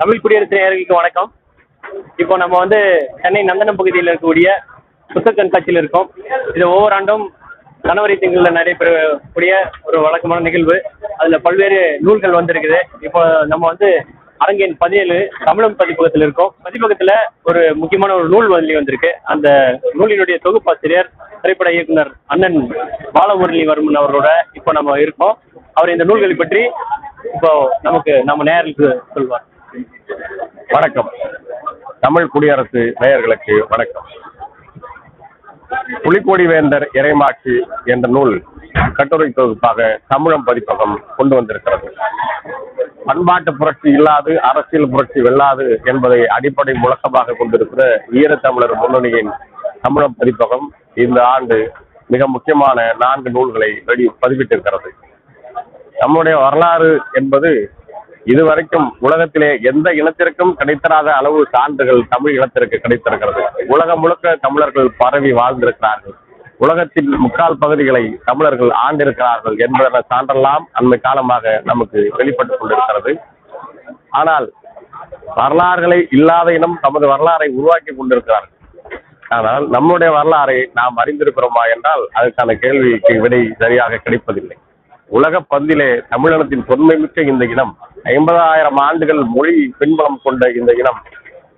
தமிழ் குடியரசு நேர்களுக்கு வணக்கம். இப்போ நம்ம வந்து சென்னை நந்தனம் பகுதியில் இருக்கக்கூடிய புத்தக கண்காட்சியில் இருக்கோம். இது ஒவ்வொரு ஆண்டும் ஜனவரி திங்களில் நடைபெறக்கூடிய ஒரு வழக்கமான நிகழ்வு. அதில் பல்வேறு நூல்கள் வந்திருக்குது. இப்போ நம்ம வந்து அரங்கின் பதினேழு தமிழம் பதிப்பகத்தில் இருக்கோம். பதிப்பகத்தில் ஒரு முக்கியமான ஒரு நூல் வந்து வந்திருக்கு. அந்த நூலினுடைய தொகுப்பாசிரியர் திரைப்பட இயக்குனர் அண்ணன் பாலமுரளிவர்மன் அவரோட இப்போ நம்ம இருக்கோம். அவர் இந்த நூல்களை பற்றி இப்போ நமக்கு நம்ம நேரில் சொல்வார். வணக்கம். தமிழ் குடியரசு நேயர்களுக்கு வணக்கம். புலிக்கோடி வேந்தர் இறைமாட்சி என்ற நூல் கட்டுரை தொகுப்பாக தமிழம் பதிப்பகம் கொண்டு வந்திருக்கிறது. பண்பாட்டு புரட்சி இல்லாது அரசியல் புரட்சி வெல்லாது என்பதை அடிப்படை முழக்கமாக கொண்டிருக்கிற ஈழத்தமிழர் முன்னணியின் தமிழம் பதிப்பகம் இந்த ஆண்டு மிக முக்கியமான நான்கு நூல்களை வெளி பதிவிட்டிருக்கிறது. நம்முடைய வரலாறு என்பது இதுவரைக்கும் உலகத்திலே எந்த இனத்திற்கும் கிடைத்தராத அளவு சான்றுகள் தமிழ் இனத்திற்கு கிடைத்திருக்கிறது. உலகம் முழுக்க தமிழர்கள் பரவி வாழ்ந்திருக்கிறார்கள். உலகத்தின் முக்கால் பகுதிகளை தமிழர்கள் ஆண்டிருக்கிறார்கள் என்பதன சான்றெல்லாம் அண்மை காலமாக நமக்கு வெளிப்பட்டுக் கொண்டிருக்கிறது. ஆனால் வரலாறுகளை இல்லாத இனம் தமது வரலாறை உருவாக்கி கொண்டிருக்கிறார்கள். ஆனால் நம்முடைய வரலாறை நாம் அறிந்திருக்கிறோமா என்றால் அதற்கான கேள்விக்கு விடை சரியாக கிடைப்பதில்லை. உலக பந்திலே தமிழினத்தின் தொன்மைமிக்க இந்த இனம் ஐம்பதாயிரம் ஆண்டுகள் மொழி பின்பலம் கொண்ட இந்த இனம்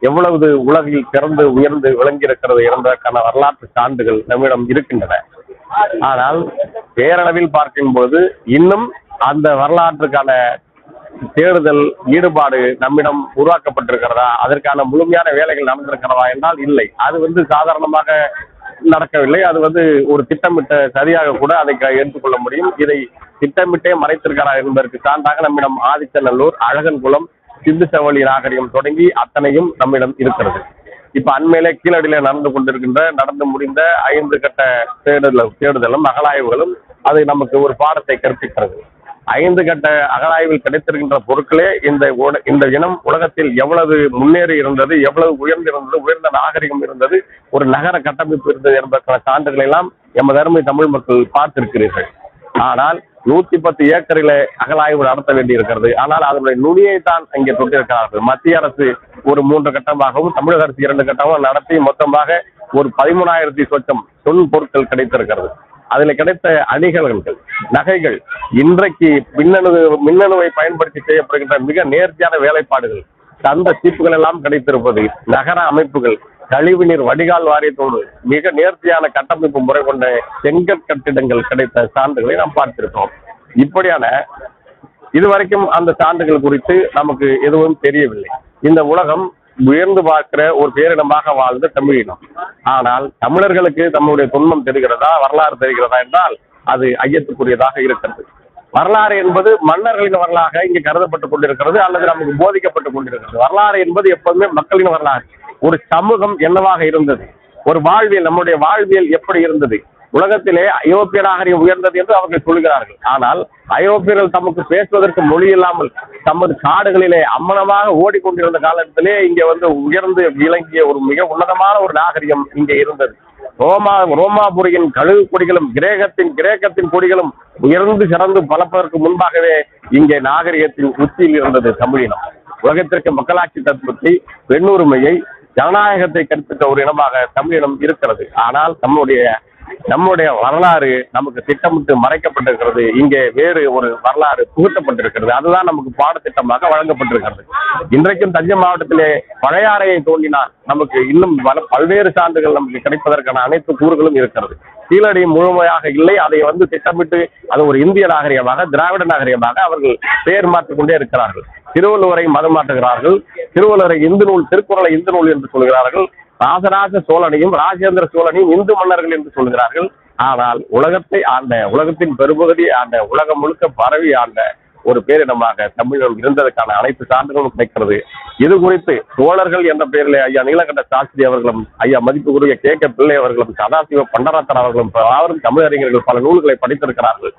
எவ்வளவு உலகில் திறந்து உயர்ந்து விளங்கியிருக்கிறது என்பதற்கான வரலாற்று சான்றுகள் நம்மிடம் இருக்கின்றன. ஆனால் பேரளவில் பார்க்கும் போது இன்னும் அந்த வரலாற்றுக்கான தேடுதல் ஈடுபாடு நம்மிடம் உருவாக்கப்பட்டிருக்கிறதா? அதற்கான முழுமையான வேலைகள் நடந்திருக்கிறதா? என்றால் இல்லை. அது வந்து சாதாரணமாக நடக்கவில்லை. அது வந்து ஒரு திட்டமிட்ட சரியாக கூட அதை எடுத்துக்கொள்ள முடியும். இதை திட்டமிட்டே மறைத்திருக்கிறார் என்பதற்கு சான்றாக நம்மிடம் ஆதிச்சநல்லூர் அழகன்குளம் சிந்து செவலி நாகரிகம் தொடங்கி அத்தனையும் நம்மிடம் இருக்கிறது. இப்ப அண்மையிலே கீழடியில நடந்து கொண்டிருக்கின்ற நடந்து முடிந்த ஐந்து கட்ட தேடுதல் தேடுதலும் அகலாய்வுகளும் அது நமக்கு ஒரு பாடத்தை கற்பிக்கிறது. ஐந்து கட்ட அகழாய்வில் கிடைத்திருக்கின்ற பொருட்களே இந்த இந்த இனம் உலகத்தில் எவ்வளவு முன்னேறி இருந்தது எவ்வளவு உயர்ந்து இருந்தது உயர்ந்த நாகரிகம் இருந்தது ஒரு நகர கட்டமைப்பு இருந்தது என்பதற்கான சான்றுகளை எல்லாம் எமது அருமை தமிழ் மக்கள் பார்த்திருக்கிறீர்கள். ஆனால் நூத்தி பத்து ஏக்கரில அகழாய்வு நடத்த வேண்டி இருக்கிறது ஆனால் அதனுடைய நுனியை தான் இங்கே தொட்டிருக்கிறார்கள். மத்திய அரசு ஒரு மூன்று கட்டமாகவும் தமிழக அரசு இரண்டு கட்டமும் நடத்தி மொத்தமாக ஒரு பதிமூணாயிரத்தி சொச்சம் தொன் பொருட்கள் கிடைத்திருக்கிறது. அதில் கிடைத்த அணிகலன்கள் நகைகள். இன்றைக்கு மின்னணு மின்னணுவை பயன்படுத்தி செய்யப்படுகின்ற மிக நேர்த்தியான வேலைப்பாடுகள். தந்த சீப்புகள் எல்லாம் கிடைத்திருப்பது நகர அமைப்புகள் கழிவுநீர் வடிகால் வாரியத்தோடு மிக நேர்த்தியான கட்டமைப்பு முறை கொண்ட செங்கல் கட்டிடங்கள் கிடைத்த சான்றுகளை நாம் பார்த்திருக்கோம் இப்படியான இதுவரைக்கும் அந்த சான்றுகள் குறித்து நமக்கு எதுவும் தெரியவில்லை. இந்த உலகம் உயர்ந்து பார்க்கிற ஒரு பேரிடமாக வாழ்ந்த தமிழினம். ஆனால் தமிழர்களுக்கு தம்முடைய துன்பம் தெரிகிறதா வரலாறு தெரிகிறதா என்றால் அது ஐயத்துக்குரியதாக இருக்கிறது. வரலாறு என்பது மன்னர்களின் வரலாறாக இங்கு கருதப்பட்டுக் கொண்டிருக்கிறது அல்லது நமக்கு போதிக்கப்பட்டுக் கொண்டிருக்கிறது. வரலாறு என்பது எப்போதுமே மக்களின் வரலாறு. ஒரு சமூகம் என்னவாக இருந்தது? ஒரு வாழ்வியல் நம்முடைய வாழ்வியல் எப்படி இருந்தது? உலகத்திலே ஐரோப்பிய நாகரிகம் உயர்ந்தது என்று அவர்கள் சொல்கிறார்கள். ஆனால் ஐரோப்பியர்கள் தமக்கு பேசுவதற்கு மொழி இல்லாமல் தமது காடுகளிலே அம்மனமாக ஓடிக்கொண்டிருந்த காலத்திலே இங்கே வந்து உயர்ந்து விளங்கிய ஒரு மிக உன்னதமான ஒரு நாகரிகம் இங்கே இருந்தது. ரோமா ரோமாபுரியின் கழுகு கொடிகளும் கிரேகத்தின் கிரேக்கத்தின் கொடிகளும் உயர்ந்து சிறந்து பலப்பதற்கு முன்பாகவே இங்கே நாகரிகத்தின் உச்சியில் இருந்தது தமிழினம். உலகத்திற்கு மக்களாட்சி தத்துவத்தை பெண்ணுரிமையை ஜனநாயகத்தை கற்பித்த ஒரு இனமாக தமிழினம் இருக்கிறது. ஆனால் நம்முடைய நம்முடைய வரலாறு நமக்கு திட்டமிட்டு மறைக்கப்பட்டிருக்கிறது. இங்கே வேறு ஒரு வரலாறு புகுத்தப்பட்டிருக்கிறது. அதுதான் நமக்கு பாடத்திட்டமாக வழங்கப்பட்டிருக்கிறது. இன்றைக்கும் தஞ்சை மாவட்டத்திலே பழையாறையை தோண்டினால் நமக்கு இன்னும் பல்வேறு சான்றுகள் நமக்கு கிடைப்பதற்கான அனைத்து கூறுகளும் இருக்கிறது. கீழடி முழுமையாக இல்லை. அதை வந்து திட்டமிட்டு அது ஒரு இந்திய நாகரிகமாக திராவிட நாகரிகமாக அவர்கள் பெயர் மாற்றிக் கொண்டே இருக்கிறார்கள். திருவள்ளுவரை மதம் மாற்றுகிறார்கள். திருவள்ளுவரை இந்து நூல் திருக்குறளை இந்து நூல் என்று சொல்கிறார்கள். ராசராச சோழனையும் ராஜேந்திர சோழனையும் இந்து மன்னர்கள் என்று சொல்கிறார்கள் ஆனால் உலகத்தை ஆண்ட உலகத்தின் பெரும்பகுதி ஆண்ட உலகம் முழுக்க பரவி ஆண்ட ஒரு பேரிடமாக தமிழகம் இருந்ததற்கான அனைத்து சான்றுகளும் கிடைக்கிறது. இது குறித்து சோழர்கள் என்ற பெயரில் ஐயா நீலகண்ட சாஸ்திரி அவர்களும் ஐயா மதிப்புக்குரிய கே கே பிள்ளை அவர்களும் சதாசிவ பண்டராத்தன் அவர்களும் பலரும் தமிழறிஞர்கள் பல நூல்களை படித்திருக்கிறார்கள்.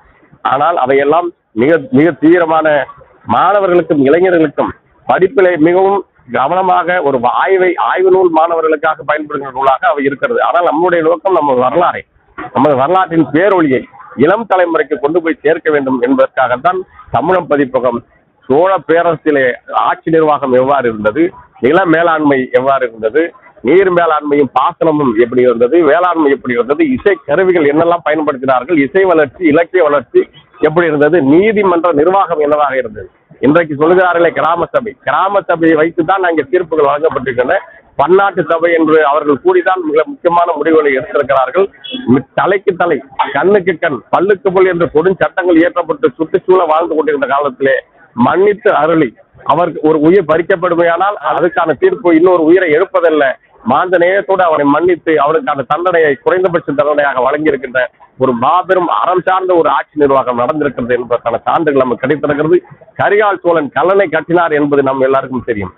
ஆனால் அவையெல்லாம் மிக மிக தீவிரமான மாணவர்களுக்கும் இளைஞர்களுக்கும் படிப்பிலே மிகவும் கவனமாக ஒரு ஆய்வை ஆய்வு நூல் மாணவர்களுக்காக பயன்படுகிற நூலாக அவை இருக்கிறது. ஆனால் நம்முடைய நோக்கம் நம்ம வரலாறை. நமது வரலாற்றின் பேரொழியை இளம் தலைமுறைக்கு கொண்டு போய் சேர்க்க வேண்டும் என்பதற்காகத்தான் தமிழம் பதிப்பகம் சோழ பேரரசிலே ஆட்சி நிர்வாகம் எவ்வாறு இருந்தது நில மேலாண்மை எவ்வாறு இருந்தது நீர் மேலாண்மையும் பாசனமும் எப்படி இருந்தது வேளாண்மை எப்படி இருந்தது இசை கருவிகள் என்னெல்லாம் பயன்படுத்தினார்கள் இசை வளர்ச்சி இலக்கிய வளர்ச்சி எப்படி இருந்தது? நீதிமன்ற நிர்வாகம் என்னவாக இருந்தது? இன்றைக்கு சொல்லுகிறார்களே கிராம சபை. கிராம சபையை வைத்துதான் அங்கே தீர்ப்புகள் வழங்கப்பட்டிருக்கின்றன. பன்னாட்டு சபை என்று அவர்கள் கூடிதான் மிக முக்கியமான முடிவுகளை எடுத்திருக்கிறார்கள். தலைக்கு தலை கண்ணுக்கு கண் பல்லுக்கு பல் என்று கொடும் சட்டங்கள் இயற்றப்பட்டு சுற்றுச்சூழல் வாழ்ந்து கொண்டிருந்த காலத்திலே மன்னித்து அருளி. அவருக்கு ஒரு உயிர் பறிக்கப்படுமையானால் அதுக்கான தீர்ப்பு இன்னொரு உயிரை எடுப்பதல்ல. மாந்த நேயத்தோடு அவனை மன்னித்து அவனுக்கான தண்டனையை குறைந்தபட்ச தண்டனையாக வழங்கியிருக்கின்ற ஒரு மாபெரும் அறம் சார்ந்த ஒரு ஆட்சி நிர்வாகம் நடந்திருக்கிறது என்பதற்கான சான்றுகள் நமக்கு கிடைத்திருக்கிறது. கரிகால் சோழன் கல்லணை கட்டினார் என்பது நம் எல்லாருக்கும் தெரியும்.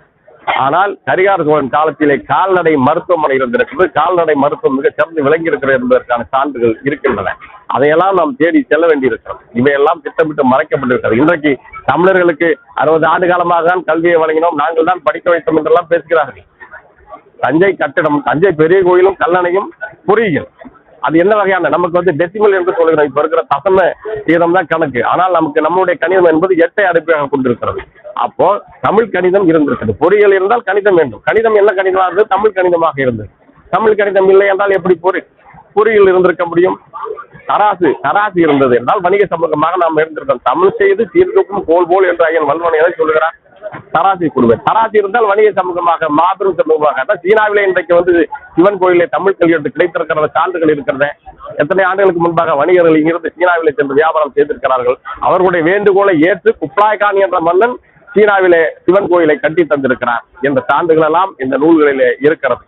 ஆனால் கரிகால் சோழன் காலத்திலே கால்நடை மருத்துவமனை இருந்திருக்கிறது. கால்நடை மருத்துவம் மிக சிறந்து விளங்கியிருக்கிறது என்பதற்கான சான்றுகள் இருக்கின்றன. அதையெல்லாம் நாம் தேடி செல்ல வேண்டியிருக்கிறோம் இவையெல்லாம் திட்டமிட்டு மறைக்கப்பட்டிருக்கிறது. இன்றைக்கு தமிழர்களுக்கு அறுபது ஆண்டு காலமாக தான் கல்வியை வழங்கினோம். நாங்கள் தான் படிக்க வைத்தோம் என்றெல்லாம் பேசுகிறார்கள். தஞ்சை கட்டிடம் தஞ்சை பெரிய கோயிலும் கல்லணையும் பொறியியல் அது என்ன வகையான? நமக்கு வந்து டெசிமல் என்று சொல்கிறோம் இப்ப இருக்கிற தசம வீதம் தான் கணக்கு. ஆனால் நமக்கு நம்முடைய கணிதம் என்பது எட்டை அடிப்படையாக கொண்டிருக்கிறது. அப்போ தமிழ் கணிதம் இருந்திருக்கிறது. பொறியியல் இருந்தால் கணிதம் வேண்டும். கணிதம் என்ன கணிதமாக இருந்தது? தமிழ் கணிதமாக இருந்தது. தமிழ் கணிதம் இல்லை என்றால் எப்படி பொறி பொறியியல் இருந்திருக்க முடியும்? தராசு தராசு இருந்தது என்றால் வணிக சமூகமாக நாம் இருந்திருக்கோம். தமிழ் செய்து சீர்தூக்கும் கோல் போல் என்று ஐயன் வல்வன் எதை சொல்லுகிறார்? தராசி கொடுவேன் தராசி இருந்தால் வணிக சமூகமாக மாபெரும் சமூகமாக. அதான் சீனாவிலே இன்றைக்கு வந்து சிவன் கோயிலே தமிழ் கல்வி என்று கிடைத்திருக்கிற சான்றுகள் இருக்கிறது எத்தனை ஆண்டுகளுக்கு முன்பாக வணிகர்கள் இங்கிருந்து சீனாவிலே சென்று வியாபாரம் செய்திருக்கிறார்கள். அவர்களுடைய வேண்டுகோளை ஏற்று குப்லாய்கான் என்ற மன்னன் சீனாவிலே சிவன் கோயிலை கட்டி தந்திருக்கிறார். என்ற சான்றுகள் எல்லாம் இந்த நூல்களிலே இருக்கிறது.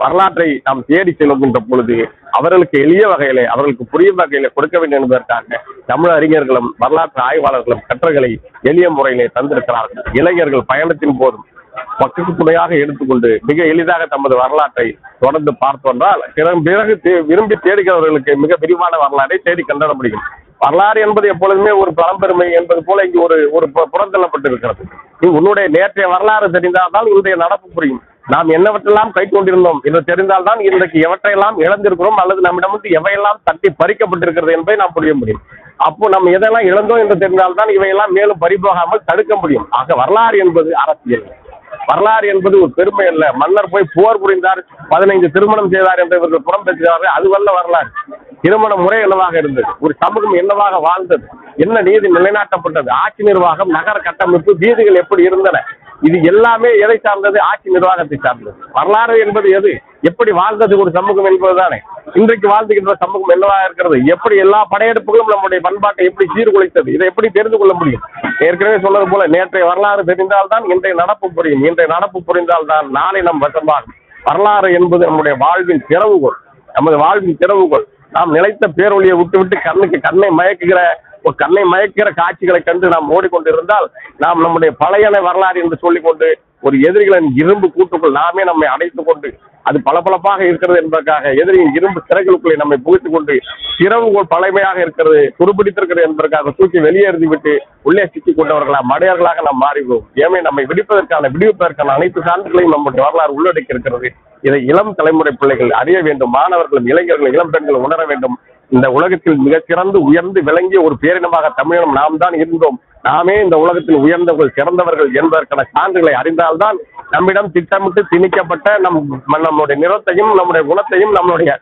வரலாற்றை நாம் தேடி செல்கின்ற பொழுது அவர்களுக்கு எளிய வகையிலே அவர்களுக்கு புரியும் வகையிலே கொடுக்க வேண்டும் என்பதற்காக தமிழ் அறிஞர்களும் வரலாற்று ஆய்வாளர்களும் கட்டுரைகளை எளிய முறையிலே தந்திருக்கிறார்கள். இளைஞர்கள் பயணத்தின் போதும் பக்கத்து துணையாக எடுத்துக்கொண்டு மிக எளிதாக தமது வரலாற்றை தொடர்ந்து பார்த்தோன்றால் பிறகு பிறகு தே- விரும்பி தேடுகிறவர்களுக்கு மிக விரிவான வரலாற்றை தேடி கண்டட முடியும். வரலாறு என்பது எப்பொழுதுமே ஒரு பழம்பெருமை என்பது போல இங்கு ஒரு ஒரு புறந்தள்ளப்பட்டு இருக்கிறது நீ உன்னுடைய நேற்றைய வரலாறு தெரிந்தால்தான் இன்றைய நடப்பு புரியும். நாம் என்னவற்றெல்லாம் கை கொண்டிருந்தோம் என்று தெரிந்தால்தான் இன்றைக்கு எவற்றையெல்லாம் இழந்திருக்கிறோம் அல்லது நம்மிடமிருந்து எவையெல்லாம் தட்டி பறிக்கப்பட்டிருக்கிறது என்பதை நாம் புரிய முடியும். அப்போ நம்ம எதெல்லாம் இழந்தோம் என்று தெரிந்தால்தான் இவையெல்லாம் மேலும் பறிபோகாமல் தடுக்க முடியும். ஆக வரலாறு என்பது அரசியல். வரலாறு என்பது ஒரு பெருமை அல்ல. மன்னர் போய் போர் புரிந்தார் பதினைந்து திருமணம் செய்தார் என்று இவர்கள் புறம் பேசுகிறார்கள். அதுவல்ல வரலாறு. திருமண முறை என்னவாக இருந்தது? ஒரு சமூகம் என்னவாக வாழ்ந்தது? என்ன நீதி நிலைநாட்டப்பட்டது? ஆட்சி நிர்வாகம் நகர கட்டமைப்பு வீதிகள் எப்படி இருந்தன? இது எல்லாமே எதை சார்ந்தது? ஆட்சி நிர்வாகத்தை சார்ந்தது. வரலாறு என்பது எது? எப்படி வாழ்ந்தது ஒரு சமூகம் என்பதுதானே. இன்றைக்கு வாழ்ந்துகின்ற சமூகம் என்னவாக இருக்கிறது? எப்படி எல்லா படையெடுப்புகளும் நம்முடைய பண்பாட்டை எப்படி சீர்குலைத்தது? இதை எப்படி தெரிந்து கொள்ள முடியும்? ஏற்கனவே சொன்னது போல நேற்றைய வரலாறு தெரிந்தால்தான் இன்றைய நடப்பு புரியும். இன்றைய நடப்பு புரிந்தால்தான் நாளை நம் வசமாகும். வரலாறு என்பது நம்முடைய வாழ்வின் திறவுகோள். நமது வாழ்வின் திறவுகோள். நாம் நிலைத்த பேரொழியை விட்டுவிட்டு கண்ணுக்கு கண்ணை மயக்குகிற கண்ணை மயக்கிற காட்சிகளை கண்டு நாம் ஓடிக்கொண்டிருந்தால் நாம் நம்முடைய பழையன வரலாறு என்று சொல்லிக்கொண்டு ஒரு எதிரிகளின் இரும்பு கூட்டுக்குள் நாமே நம்மை அடைத்துக் கொண்டு அது பளபளப்பாக இருக்கிறது என்பதற்காக எதிரியின் இரும்பு சிறைகளுக்குள்ளே நம்மை புகுத்துக் கொண்டு திறவுகோல் பழமையாக இருக்கிறது துருப்பிடித்திருக்கிறது என்பதற்காக தூக்கி வெளியேறி விட்டு உள்ளே சிக்கிக் கொண்டவர்களா மடையர்களாக நாம் மாறிவோம் ஏமே நம்மை விடுப்பதற்கான விடுவிப்பதற்கான அனைத்து சான்றுகளையும் நம்முடைய வரலாறு உள்ளடக்கி இருக்கிறது இதை இளம் தலைமுறை பிள்ளைகள் அறிய வேண்டும் மாணவர்களும் இளைஞர்களும் இளம் பெண்களும் உணர வேண்டும். இந்த உலகத்தில் மிகச்சிறந்து உயர்ந்து விளங்கிய ஒரு பேரினமாக தமிழினம் நாம் தான் இருந்தோம். நாமே இந்த உலகத்தில் உயர்ந்தவர்கள் சிறந்தவர்கள் என்பதற்கான சான்றுகளை அறிந்தால்தான் நம்மிடம் திட்டமிட்டு திணிக்கப்பட்ட நம் நம்முடைய நிறத்தையும் நம்முடைய குணத்தையும் நம்முடைய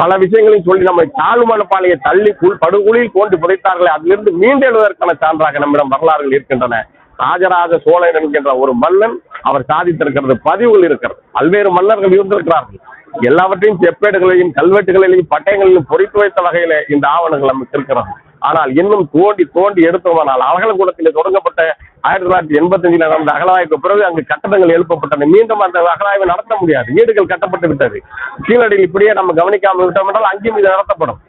பல விஷயங்களையும் சொல்லி நம்மை தாழ்மான பாலையை தள்ளி குள் படுகொலியில் கொண்டு புதைத்தார்களே அதிலிருந்து மீண்டெழுவதற்கான சான்றாக நம்மிடம் வரலாறுகள் இருக்கின்றன. ராஜராஜ சோழன் என்கின்ற ஒரு மன்னன் அவர் சாதித்திருக்கிறது பதிவுகள் இருக்கிறது. பல்வேறு மன்னர்கள் இருந்திருக்கிறார்கள். எல்லாவற்றையும் செப்பேடுகளையும் கல்வெட்டுகளிலும் பட்டயங்களிலும் பொறித்து வைத்த வகையில இந்த ஆவணங்கள் நமக்கு இருக்கிறது. ஆனால் இன்னும் தோண்டி தோண்டி எடுத்தோமானால் அகலங்குளத்தில் தொடங்கப்பட்ட ஆயிரத்தி தொள்ளாயிரத்தி எண்பத்தஞ்சில் நடந்த அகலாய்வுக்கு பிறகு அங்கு கட்டடங்கள் எழுப்பப்பட்டன. மீண்டும் அந்த அகலாய்வை நடத்த முடியாது. வீடுகள் கட்டப்பட்டு விட்டது. கீழடியில் இப்படியே நம்ம கவனிக்காமல் விட்டோம் என்றால் அங்கேயும் இது நடத்தப்படும்.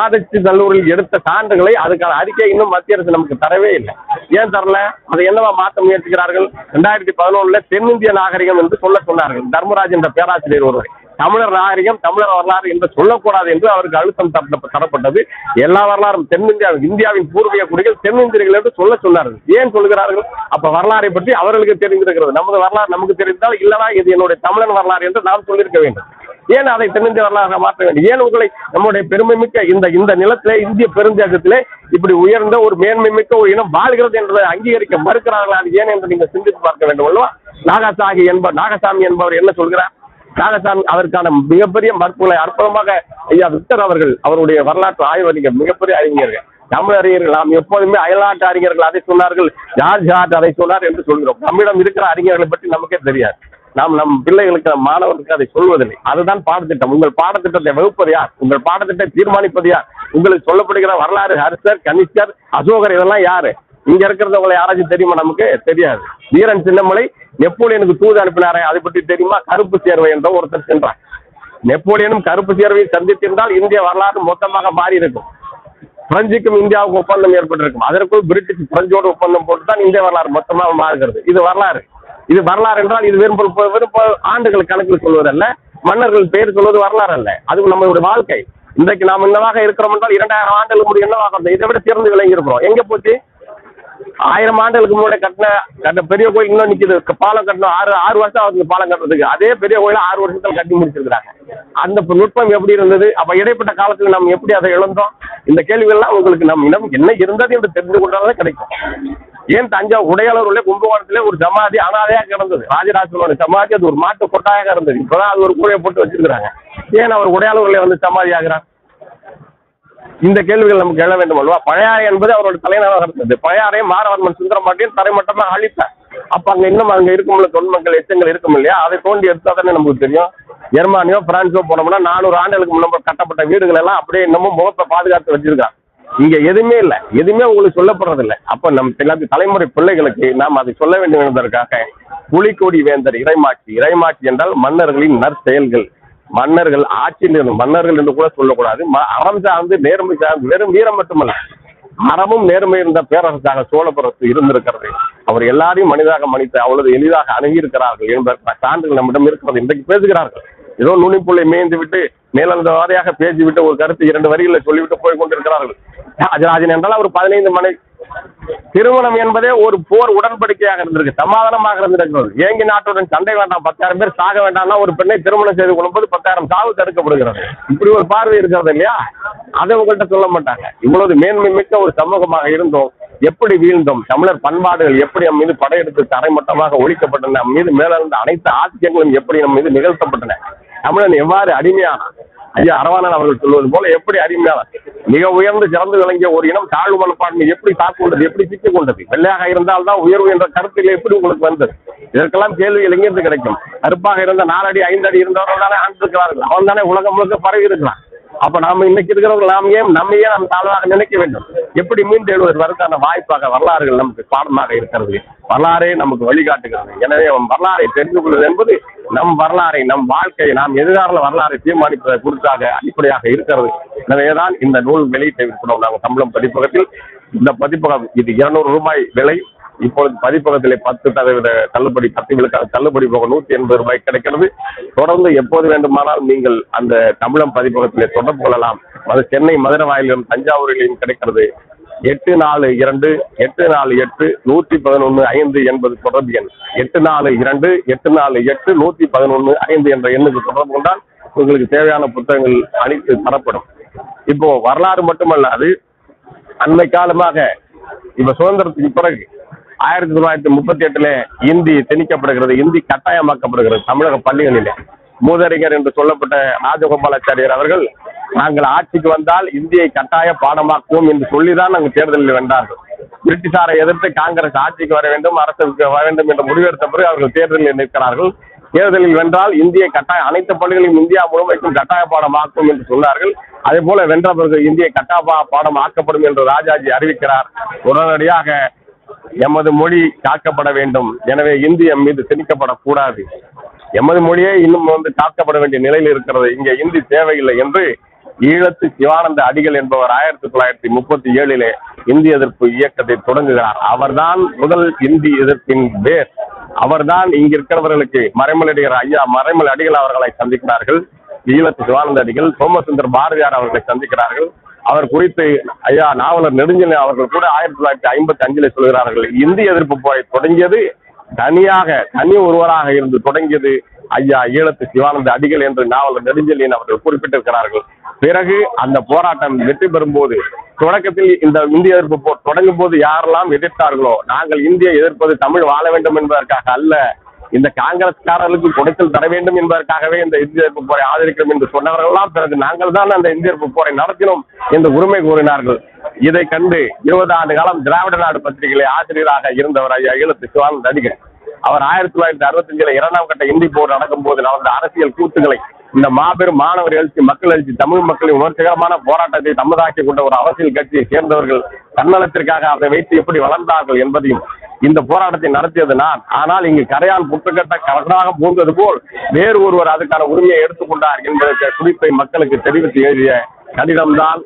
ஆதிச்சி நல்லூரில் எடுத்த சான்றுகளை அதுக்கான அறிக்கை இன்னும் மத்திய அரசு நமக்கு தரவே இல்லை. ஏன் தரல? அதை என்னவா மாற்ற முயற்சிக்கிறார்கள்? ரெண்டாயிரத்தி பதினொன்னுல தென்னிந்திய நாகரிகம் என்று சொல்ல சொன்னார்கள். தர்மராஜ் என்ற பேராசிரியர் ஒருவர். தமிழர் நாகரிகம் தமிழர் வரலாறு என்று சொல்லக்கூடாது என்று அவருக்கு அழுத்தம் தரப்பட்டது. எல்லா வரலாறும் தென்னிந்தியா இந்தியாவின் பூர்வீக குடிகள் தென்னிந்தியர்கள் என்று சொல்ல சொன்னார்கள். ஏன் சொல்கிறார்கள் அப்ப வரலாறை பற்றி அவர்களுக்கு தெரிந்திருக்கிறது. நமது வரலாறு நமக்கு தெரிந்தால் இல்லனா இது என்னுடைய தமிழன் வரலாறு என்று நாம் சொல்லியிருக்க வேண்டும். ஏன் அதை தென்னிந்திய வரலாறு மாற்ற வேண்டும்? ஏன் உங்களை நம்முடைய பெருமை மிக்க இந்த இந்த நிலத்திலே இந்திய பெருந்தேசத்திலே இப்படி உயர்ந்த ஒரு மேன்மை மிக்க ஒரு இனம் வாழ்கிறது என்பதை அங்கீகரிக்க மறுக்கிறார்களா அது ஏன் என்று நீங்கள் சிந்தித்து பார்க்க வேண்டும் அல்லவா? நாகசாகி என்ப நாகசாமி என்பவர் என்ன சொல்கிறார்? நாகசாமி அதற்கான மிகப்பெரிய மறுப்புகளை அற்புதமாக ஐயா விக்டர் அவர்கள் அவருடைய வரலாற்று ஆய்வறிஞர் மிகப்பெரிய அறிஞர்கள். தமிழ் அறிஞர்கள் நாம் எப்போதுமே அயல்நாட்டு அறிஞர்கள் அதை சொன்னார்கள் ஜார்ஜ் ஜார்ஜ் அதை சொன்னார் என்று சொல்கிறோம். நம்மிடம் இருக்கிற அறிஞர்களை பற்றி நமக்கே தெரியாது. நாம் நம் பிள்ளைகளுக்கு நம் மாணவர்களுக்கு அதை சொல்வதில்லை. அதுதான் பாடத்திட்டம். உங்கள் பாடத்திட்டத்தை வகுப்பது யார்? உங்கள் பாடத்திட்டத்தை தீர்மானிப்பது யார்? உங்களுக்கு சொல்லப்படுகிற வரலாறு ஹரிசர் கனிஷ்கர் அசோகர் இதெல்லாம் யாரு? இங்க இருக்கிறவங்களை யாராச்சும் தெரியுமா நமக்கு? தெரியாது. வீரன் சின்னமலை நெப்போலியனுக்கு தூது அனுப்பினாரே அதை பற்றி தெரியுமா? கருப்பு சேர்வை என்ற ஒருத்தர் சென்றார். நெப்போலியனும் கருப்பு சேர்வையை சந்தித்திருந்தால் இந்திய வரலாறு மொத்தமாக மாறி இருக்கும். பிரெஞ்சுக்கும் இந்தியாவுக்கும் ஒப்பந்தம் ஏற்பட்டிருக்கும். அதற்குள் பிரிட்டிஷ் பிரெஞ்சோடு ஒப்பந்தம் போட்டு தான் இந்திய வரலாறு மொத்தமாக மாறுகிறது. இது வரலாறு. இது வரலாறு என்றால் இது விரும்ப விரும்ப வெறும் ஆண்டுகள் கணக்கில் சொல்வதல்ல மன்னர்கள் பெயர் சொல்வது வரலாறு அல்ல. அது நம்மளுடைய வாழ்க்கை. இன்றைக்கு நாம் என்னவாக இருக்கிறோம் என்றால் இரண்டாயிரம் ஆண்டுகள் முடியும். என்னவாக இருந்தோம் இதை விட சிறந்து விளங்கி இருக்கிறோம் எங்க போச்சு? ஆயிரம் ஆண்டுகளுக்கு முன்னாடி கட்டின கட்ட பெரிய கோயில் இன்னும் நிக்குது. பாலம் கட்டணும். ஆறு ஆறு வருஷம் ஆகுது பாலம் கட்டுறதுக்கு. அதே பெரிய கோயில ஆறு வருஷத்துல கட்டி முடிச்சிருக்கிறாங்க. அந்த நுட்பம் எப்படி இருந்தது? அப்ப இடைப்பட்ட காலத்தில் நம்ம எப்படி அதை இழந்தோம்? இந்த கேள்விகள்லாம் உங்களுக்கு நம்ம இனம் என்ன இருந்தது என்று தெரிந்து கொண்டால்தான் கிடைக்கும். ஏன் தஞ்சாவூர் உடையாளூர்ல கும்பகோணத்துல ஒரு சமாதி அனாதையாக கிடந்தது. ராஜராஜனோட சமாதி அது ஒரு மாட்டு கொட்டாயாக இருந்தது. இப்பதான் அது ஒரு கூடையை போட்டு வச்சிருக்கிறாங்க. ஏன் அவர் உடையாளூர்ல வந்து சமாதி ஆகிறான் இந்த கேள்விகள் நமக்கு எழ வேண்டும் அல்லவா? பழையாறை என்பது அவரோட தலைநகராக இருந்தது. பழையாறை மாரவர்மன் சுந்தரமாட்டியும் தரைமட்டமா அழித்தார். அப்ப அங்க இன்னும் அங்க இருக்கும்ல தொன்மங்கள் எச்சங்கள் இருக்கும் இல்லையா? அதை தோண்டி எடுத்தா தானே நமக்கு தெரியும். ஜெர்மானியோ பிரான்ஸோ போனோம்னா நானூறு ஆண்டுகளுக்கு முன்னாடி கட்டப்பட்ட வீடுகள் எல்லாம் அப்படியே இன்னமும் முகத்தை பாதுகாத்து வச்சிருக்காங்க. இங்க எதுவுமே இல்ல. எதுவுமே உங்களுக்கு சொல்லப்படுறது இல்ல அப்ப நம் எல்லாத்து தலைமுறை பிள்ளைகளுக்கு நாம் அதை சொல்ல வேண்டும் என்பதற்காக புலிக்கொடி வேந்தர் இறைமாட்சி. இறைமாட்சி என்றால் மன்னர்களின் நற்செயல்கள். மன்னர்கள் ஆட்சியில் இருந்த மன்னர்கள் என்று கூட சொல்லக்கூடாது. ம- அறம் சார்ந்து நேர்மை சார்ந்து வெறும் வீரம் மட்டுமல்ல அறமும் நேர்மை இருந்த பேரரசாக சோழபுரத்து இருந்திருக்கிறது. அவர் எல்லாரையும் மனிதாக மன்னித்து அவ்வளவு எளிதாக அணுகியிருக்கிறார்கள் என்பதற்கு சான்றுகள் நம்மிடம் இருக்கிறது இன்றைக்கு பேசுகிறார்கள். ஏதோ நுனிப்புள்ளை மேய்ந்து விட்டு மேலந்த வாரியாக பேசிவிட்டு ஒரு கருத்து இரண்டு வரிகளை சொல்லிவிட்டு போய் கொண்டிருக்கிறார்கள். ராஜராஜன் என்றால் அவர் பதினைந்து மனை திருமணம் என்பதே ஒரு போர் உடன்படிக்கையாக இருந்திருக்கு. சமாதானமாக இருந்திருக்கிறது ஏங்கி நாட்டுடன் சண்டை வேண்டாம். பத்தாயிரம் பேர் சாக வேண்டாம்னா ஒரு பெண்ணை திருமணம் செய்து கொள்ளும்போது பத்தாயிரம் சாவு தடுக்கப்படுகிறது. இப்படி ஒரு பார்வை இருக்கிறது இல்லையா? அதை உங்கள்கிட்ட சொல்ல மாட்டாங்க. இவ்வளவு மேன்மை மிக்க ஒரு சமூகமாக இருந்தோம். எப்படி வீழ்ந்தோம்? தமிழர் பண்பாடுகள் எப்படி நம் மீது படையெடுத்து தரைமட்டமாக ஒழிக்கப்பட்டன? நம் மீது மேலிருந்த அனைத்து ஆட்சியங்களும் எப்படி நம் மீது நிகழ்த்தப்பட்டன? தமிழன் எவ்வாறு அடிமையானான்? ஐயா அரவாணன் அவர்கள் சொல்வது போல எப்படி அறிமையாக மிக உயர்ந்து சிறந்து விளங்கிய ஒரு இனம் தாழ்வு மனப்பான்மை எப்படி தாக்குண்டது எப்படி சிக்கிக் கொண்டது? வெள்ளையாக இருந்தால் தான் உயர்வு என்ற கருத்தில் எப்படி உங்களுக்கு வந்தது? இதற்கெல்லாம் கேள்வி இளைஞர்கள் கிடைக்கும். கருப்பாக இருந்த நாலடி ஐந்து அடி இருந்தவர்கள் தானே ஆண்டிருக்கிறார்கள். அவன் தானே உலகம் முழுக்க பரவி இருக்கிறான் அப்ப நாம இன்னைக்கு இருக்கிறவங்க நாம் ஏன் நம்மையே நாம் தாழ்வாக நினைக்க வேண்டும்? எப்படி மீண்டு எழுவதற்கான வாய்ப்பாக வரலாறுகள் நமக்கு பாடமாக இருக்கிறது. வரலாறே நமக்கு வழிகாட்டுகிறது. எனவே வரலாறை தெரிந்து கொள்வது என்பது நம் வரலாறை நம் வாழ்க்கையை நாம் எதிர்கால வரலாறை தீர்மானிப்பதை குறித்தாக அடிப்படையாக இருக்கிறது. எனவேதான் இந்த நூல் வெளியிட்டு இருக்கிறோம் நாங்கள் தமிழம் பதிப்பகத்தில் இந்த பதிப்பகம் இது இருநூறு ரூபாய் விலை. இப்பொழுது பதிப்பகத்திலே பத்து சதவீத தள்ளுபடி பத்து விழுக்காடு தள்ளுபடி போக நூத்தி எண்பது ரூபாய் கிடைக்கிறது. தொடர்ந்து எப்போது வேண்டுமானால் நீங்கள் அந்த தமிழம் பதிப்பகத்திலே தொடர்பு கொள்ளலாம். அது சென்னை மதுரை வாயிலும் தஞ்சாவூரிலும் கிடைக்கிறது. எட்டு நாலு இரண்டு எட்டு நாலு எட்டு நூத்தி பதினொன்று ஐந்து என்பது தொடர்பு எண். எட்டு நாலு இரண்டு எட்டு நாலு எட்டு நூத்தி பதினொன்று ஐந்து என்ற எண்ணுக்கு தொடர்பு கொண்டால் உங்களுக்கு தேவையான புத்தகங்கள் அளித்து தரப்படும். இப்போ வரலாறு மட்டுமல்லாது அண்மை காலமாக இப்ப சுதந்திரத்துக்கு பிறகு ஆயிரத்தி தொள்ளாயிரத்தி முப்பத்தி எட்டுல இந்தி திணிக்கப்படுகிறது இந்தி கட்டாயமாக்கப்படுகிறது தமிழக பள்ளிகளிலே. மூதறிஞர் என்று சொல்லப்பட்ட ராஜகோபாலாச்சாரியர் அவர்கள் நாங்கள் ஆட்சிக்கு வந்தால் இந்தியை கட்டாய பாடமாக்குவோம் என்று சொல்லிதான் நாங்கள் தேர்தலில் வென்றார்கள். பிரிட்டிஷாரை எதிர்த்து காங்கிரஸ் ஆட்சிக்கு வர வேண்டும் அரசுக்கு வர வேண்டும் என்று முடிவெடுத்த பிறகு அவர்கள் தேர்தலில் நிற்கிறார்கள். தேர்தலில் வென்றால் இந்திய கட்டாய அனைத்து பள்ளிகளையும் இந்தியா முழுமைக்கும் கட்டாய பாடம் ஆக்கும் என்று சொன்னார்கள். அதே போல வென்ற பிறகு இந்திய கட்டாய பாடம் ஆக்கப்படும் என்று ராஜாஜி அறிவிக்கிறார். உடனடியாக எமது மொழி காக்கப்பட வேண்டும். எனவே இந்தி எம் மீது திணிக்கப்படக்கூடாது. எமது மொழியே இன்னும் வந்து காக்கப்பட வேண்டிய நிலையில் இருக்கிறது. இங்கே இந்தி தேவையில்லை என்று ஈழத்து சிவானந்த அடிகள் என்பவர் ஆயிரத்தி தொள்ளாயிரத்தி முப்பத்தி ஏழிலே இந்தி எதிர்ப்பு இயக்கத்தை தொடங்குகிறார். அவர்தான் முதல் இந்தி எதிர்ப்பின் பேர். அவர்தான் இங்க இருக்கிறவர்களுக்கு மறைமலடிகர் ஐயா மறைமல் அடிகள் அவர்களை சந்திக்கிறார்கள். ஈழத்து சிவானந்த அடிகள் சோமசுந்தர் பாரதியார் அவர்களை சந்திக்கிறார்கள். அவர் குறித்து ஐயா நாவலர் நெடுஞ்செழி அவர்கள் கூட ஆயிரத்தி தொள்ளாயிரத்தி ஐம்பத்தி அஞ்சில் சொல்கிறார்கள். இந்தி எதிர்ப்பு போரை தொடங்கியது தனியாக தனி ஒருவராக இருந்து தொடங்கியது ஐயா ஈழத்து சிவானந்த அடிகள் என்று நாவலர் நெடுஞ்செல்லியன் அவர்கள் குறிப்பிட்டிருக்கிறார்கள். பிறகு அந்த போராட்டம் வெற்றி பெறும்போது தொடக்கத்தில் இந்த இந்திய எதிர்ப்பு போர் தொடங்கும் போது யாரெல்லாம் எதிர்த்தார்களோ நாங்கள் இந்தியை எதிர்ப்பது தமிழ் வாழ வேண்டும் என்பதற்காக அல்ல. இந்த காங்கிரஸ்காரர்களுக்கு கொடுத்தல் தர வேண்டும் என்பதற்காகவே இந்த இந்திய எதிர்ப்பு போரை ஆதரிக்கிறோம் என்று சொன்னவர்கள்லாம் பிறகு நாங்கள் தான் அந்த இந்திய எதிர்ப்பு போரை நடத்தினோம் என்று உரிமை கூறினார்கள் இதை கண்டு இருபது ஆண்டு காலம் திராவிட நாடு பத்திரிகை ஆசிரியராக இருந்தவர் ஐயா ஈழத்து சிவானந்த அவர் ஆயிரத்தி தொள்ளாயிரத்தி அறுபத்தி அஞ்சுல இரண்டாம் கட்ட இந்தி போர் நடக்கும் போது நடந்த அரசியல் கூத்துக்களை இந்த மாபெரும் மாணவர் எழுச்சி மக்கள் எழுச்சி தமிழ் மக்களின் உணர்ச்சிகரமான போராட்டத்தை தம்மதாக்கி கொண்ட ஒரு அரசியல் கட்சியை சேர்ந்தவர்கள் தன்னலத்திற்காக அதை வைத்து எப்படி வளர்ந்தார்கள் என்பதையும் இந்த போராட்டத்தை நடத்தியது நான் ஆனால் இங்கு கரையான் புற்றுக்கட்ட கரகராக பூந்தது போல் வேறு ஒருவர் அதுக்கான உரிமையை எடுத்துக்கொண்டார் என்பதற்கு குறிப்பை மக்களுக்கு தெரிவித்து எழுதிய கடிதம்தான்